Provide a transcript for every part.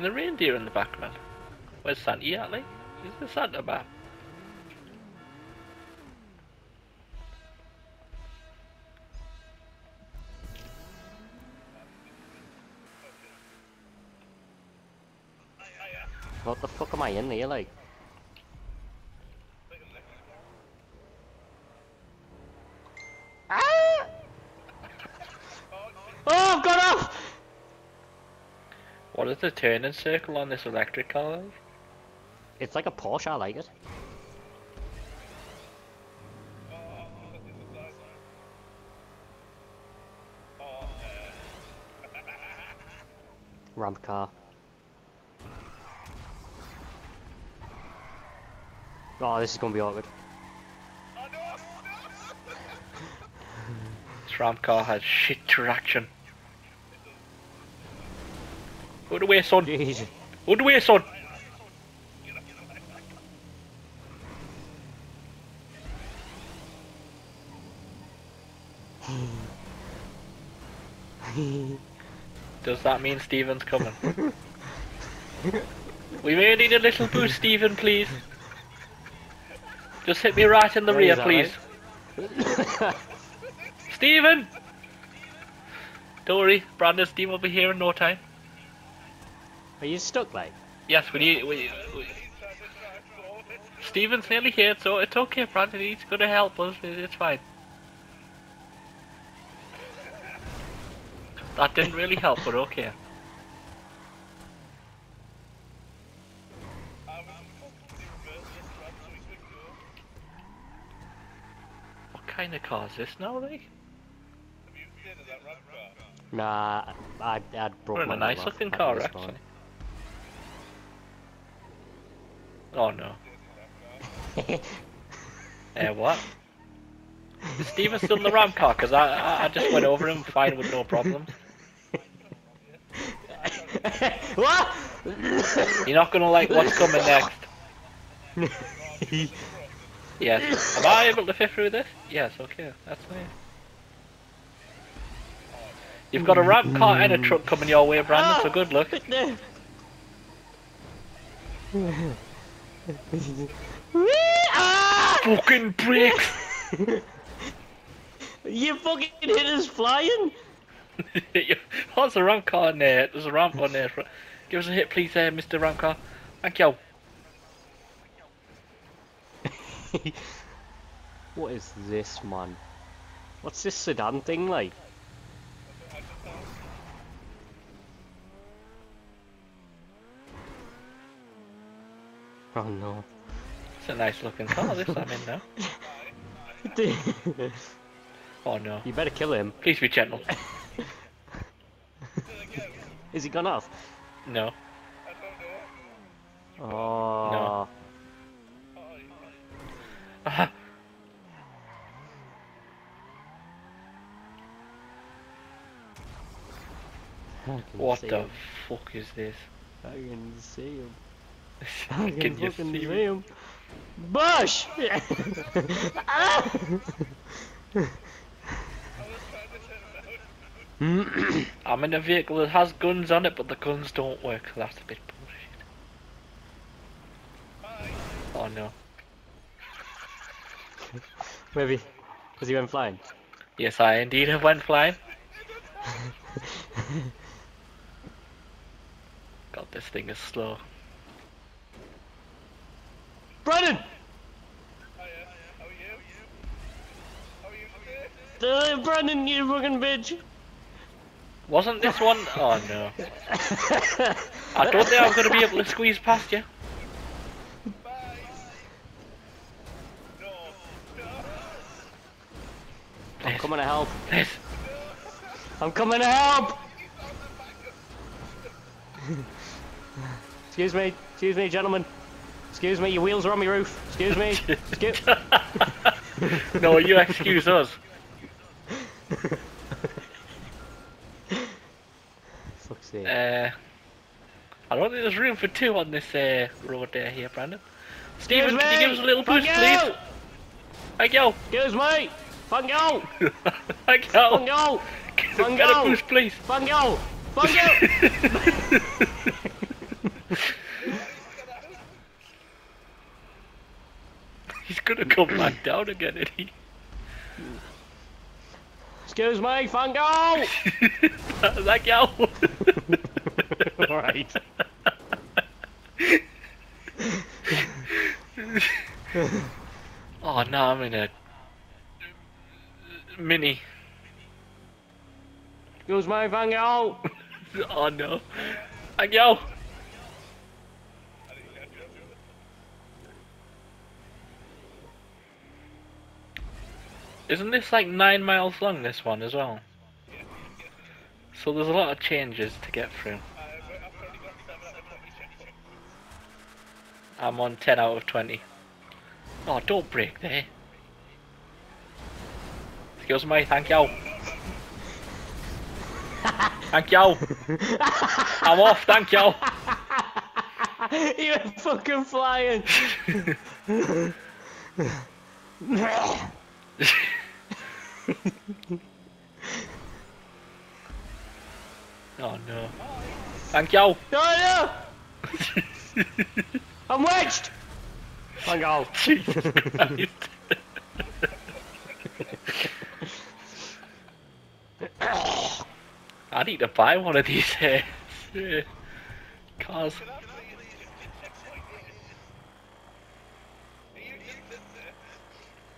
seen the reindeer in the background. Where's Santa at, like? He's the Santa man. What the fuck am I in here like? Ah! Oh, I've got off! What is the turning circle on this electric car? like? It's like a Porsche, I like it. Ramp car. Oh, this is gonna be awkward. This ramp car has shit traction. Put away, son. Jeez. Put away, son. Does that mean Steven's coming? we may need a little boost, Steven, please. Just hit me right in the Oh, rear, please. Steven! Don't worry, Brandon Steven will be here in no time. Are you stuck, like? Yes, we need. We, we, Steven's nearly here, so it's okay, Brandon. He's gonna help us. It's fine. That didn't really help, but okay. What kind of car is this now, Ray? Nah, I, I broke What my a nice looking car, actually. Oh no. Eh, what? Is Steven still in the ramp car? Because I, I, I just went over him fine with no problem. what? You're not gonna like what's coming next. Yes. Am I able to fit through this? Yes, okay. That's me. You've got a ramp car and a truck coming your way, Brandon, so good luck. Fucking brakes! You fucking hit us flying! oh, there's a ramp car in there. There's a ramp on there. Give us a hit, please, there, Mr. Ramp Car. Thank you. what is this, man? What's this sedan thing like? Oh no. It's a nice looking car, this I'm in now. Oh no. you better kill him. Please be gentle. Is he gone off? No. Oh. Can What see the him. fuck is this? I can see him. I Can can you see see me? him. Bush! Ah! I'm in a vehicle that has guns on it, but the guns don't work, so that's a bit bullshit. Oh no. Maybe. Because he went flying. Yes, I indeed have went flying. God, this thing is slow. Brandon! Uh, Brandon, you fucking bitch! Wasn't this one? Oh no. I don't think I'm going to be able to squeeze past you. I'm coming to help. This. I'm coming to help! Excuse me, excuse me, gentlemen. Excuse me, your wheels are on my roof. Excuse me. Excuse no, you excuse us. Fuck's sake. Uh, I don't think there's room for two on this uh, road there here, Brandon. Steven, can you give us a little boost, please? Thank you. Excuse me! Fuck you! Thank Fuck you. you! Fuck Get a boost, please. Fuck you! Fuck you! He's gonna come back down again, isn't he? Excuse me, Fango! Thank you. Alright. oh no, I'm in a mini. Excuse me, Fango! Oh no. Thank Isn't this like nine miles long, this one as well? So there's a lot of changes to get through. I'm on 10 out of 20. Oh, don't break there. Excuse me, thank you. thank you. I'm off, thank you. You're fucking flying! Oh no. Thank you. No, no! I'm wedged! Fango! Jesus Christ. I need to buy one of these uh, cars.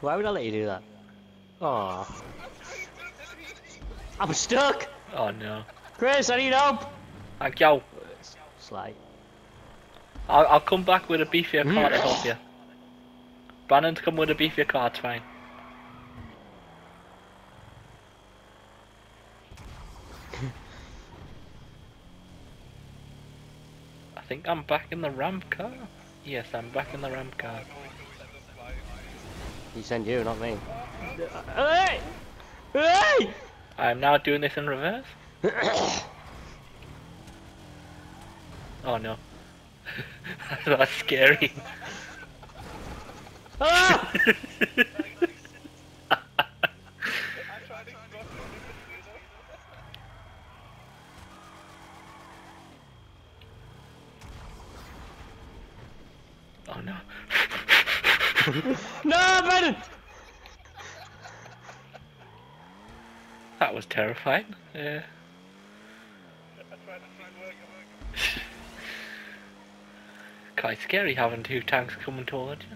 Why would I let you do that? Oh. I'm stuck! Oh no. Chris, I need help! Thank you. Slight. I'll, I'll come back with a beefier mm. car to help you. Brandon's come with a beefier car, it's fine. I think I'm back in the ramp car. Yes, I'm back in the ramp car. He sent you, not me. Hey! Hey! I'm now doing this in reverse. Oh no. That's scary. Ah! oh no. No, Brennan! That was terrifying. Yeah. Quite scary having two tanks coming towards you.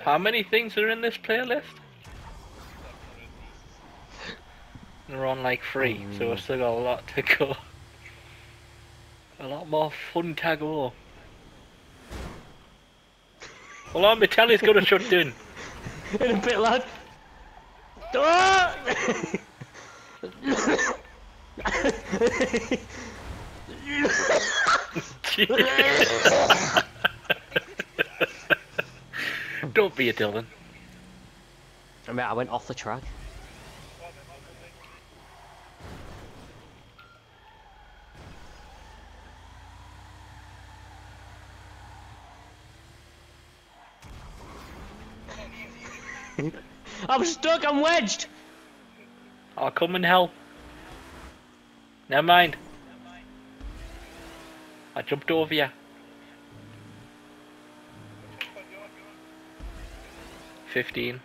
How many things are in this playlist? We're on like three, so we've mm. still got a lot to go. A lot more fun to go. Hold on, my telly's gonna shut down. In a bit, lad. Don't be a Dylan. I mean, I went off the track. I'm stuck, I'm wedged! I'll come and help. Never mind. I jumped over you. Fifteen.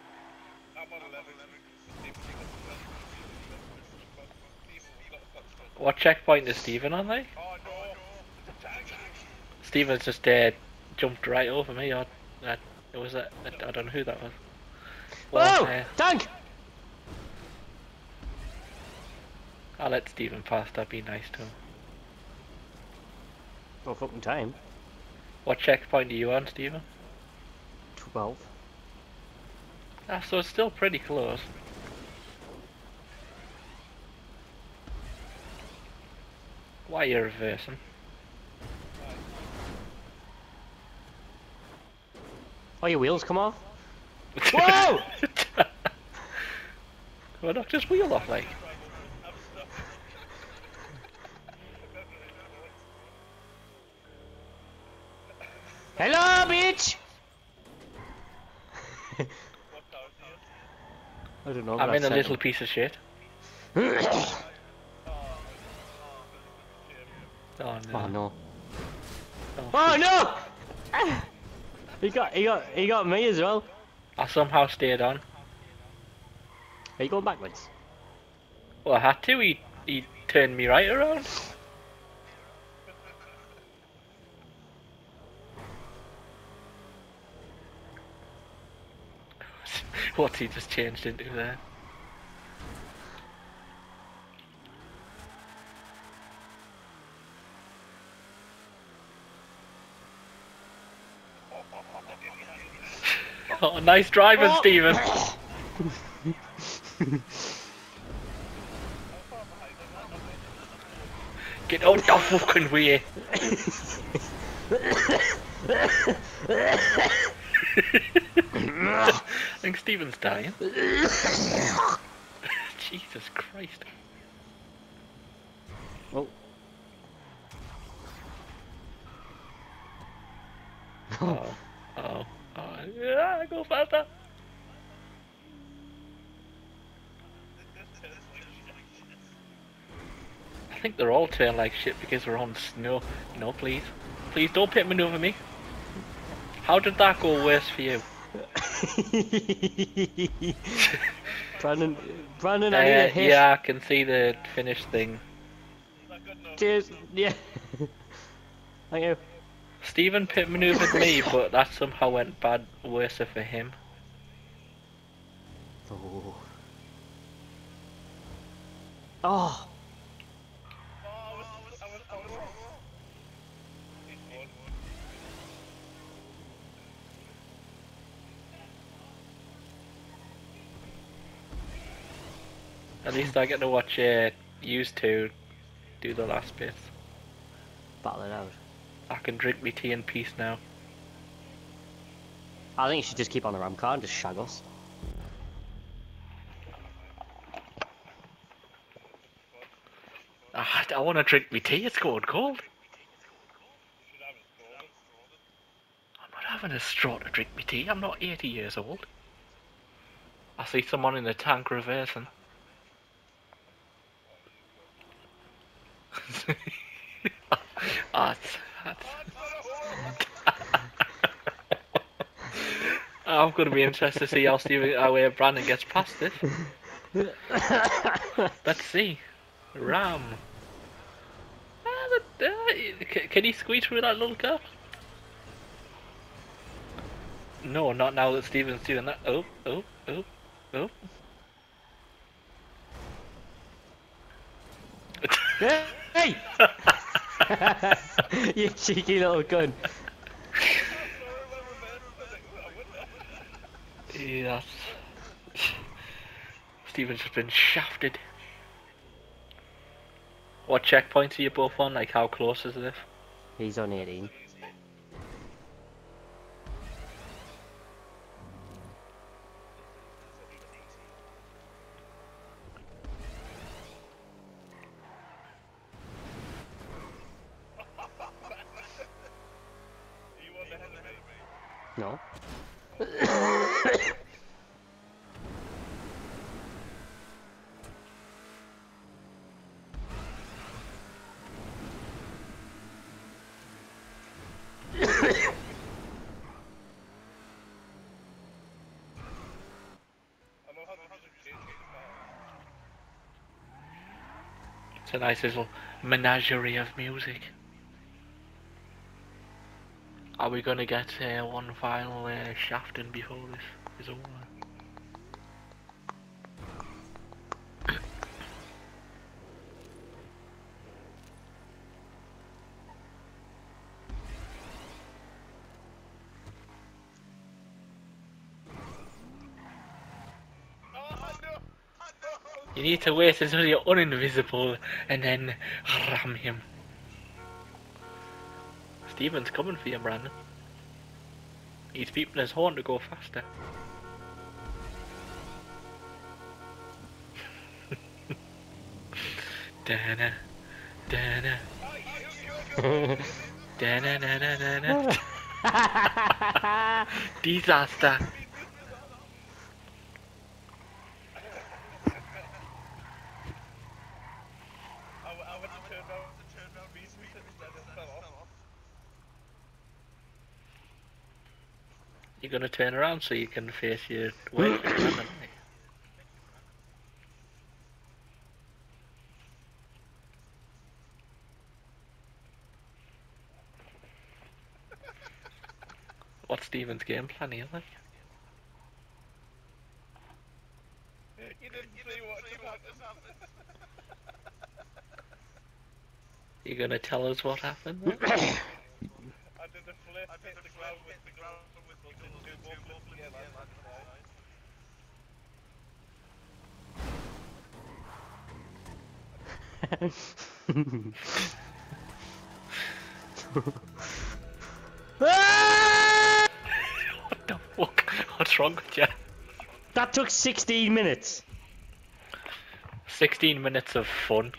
What checkpoint is Steven on like? Steven's just uh, jumped right over me. That it was I don't know who that was. Whoa! uh, Tank! I'll let Steven pass. That'd be nice to him. No fucking time. What checkpoint are you on, Steven? 12. Ah, so it's still pretty close. Why are you reversing? Oh, your wheels come off? Whoa! Well, knock just wheel off, like. Hello, bitch! I don't know. I'm in a I've little sent piece of shit. oh Oh no. Oh, no. Oh, Oh no! He got he got he got me as well. I somehow stayed on. Are you going backwards? Well, I had to. He, he turned me right around. What's he just changed into there? Oh, nice driving, Oh. Stephen. Get out the fucking way. I think Steven's dying. Jesus Christ. Oh. Oh, oh, oh, yeah, go faster. I think they're all turning like shit because we're on snow. No, please. Please don't pit maneuver me. How did that go worse for you? Brandon, Brandon, I need a Uh, hit. yeah, I can see the finish thing. Cheers. Yeah. Thank you. Stephen pit maneuvered me, but that somehow went bad, worse for him. Oh. Oh. At least I get to watch uh, used to do the last bit. Battle it out. I can drink me tea in peace now. I think you should just keep on the ram car and just shag us. Ah, I want to drink me tea. It's going cold. I'm not having a straw to drink me tea. I'm not 80 years old. I see someone in the tank reversing. Ah, that's, that's... I'm going to be interested to see how Steve, how uh, Brandon gets past this. Let's see. Ram. Ah, uh, can he squeeze through that little gap? No, not now that Steven's doing that. Oh, oh, oh, oh. Hey! you cheeky little gun. Yes. Steven's just been shafted. What checkpoints are you both on? Like, how close is this? He's on 18. A nice little menagerie of music. Are we gonna get uh, one final uh, shafting before this is over? You need to wait until you're uninvisible and then ram him. Steven's coming for you, Brandon. He's beeping his horn to go faster. Dana, Dana, Dana, Dana, Dana. Disaster. You're gonna turn around so you can face your family. What's Steven's game plan here, like? You didn't see what happened. You gonna tell us what happened? I did a flip, hit the ground with the ground whistle till two more flips together. Ah! What the fuck? What's wrong with you? that took 16 minutes. 16 minutes of fun.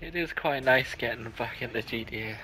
It is quite nice getting back into GTA.